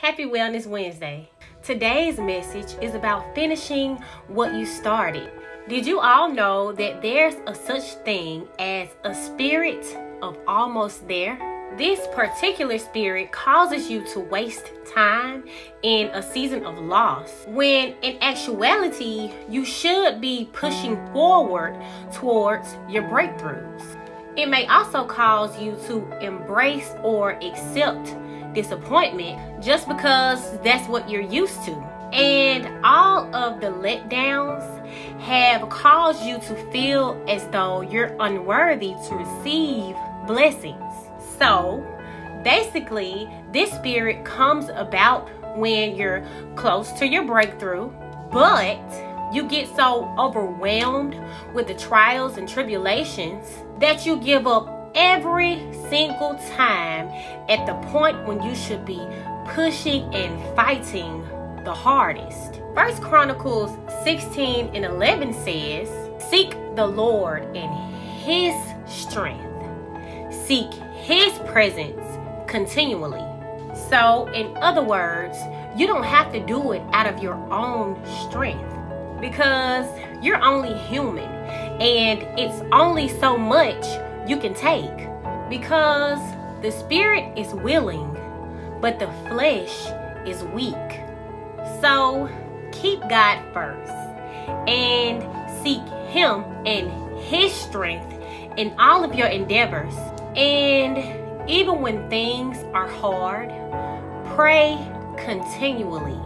Happy Wellness Wednesday. Today's message is about finishing what you started. Did you all know that there's a such thing as a spirit of almost there? This particular spirit causes you to waste time in a season of loss when in actuality you should be pushing forward towards your breakthroughs. It may also cause you to embrace or accept disappointment just because that's what you're used to. And all of the letdowns have caused you to feel as though you're unworthy to receive blessings. So, basically, this spirit comes about when you're close to your breakthrough, but you get so overwhelmed with the trials and tribulations that you give up every single time at the point when you should be pushing and fighting the hardest. First Chronicles 16 and 11 says, Seek the Lord in his strength. Seek his presence continually. So, in other words, you don't have to do it out of your own strength because you're only human and it's only so much you can take because the spirit is willing, but the flesh is weak. So keep God first and seek Him and His strength in all of your endeavors. And even when things are hard, pray continually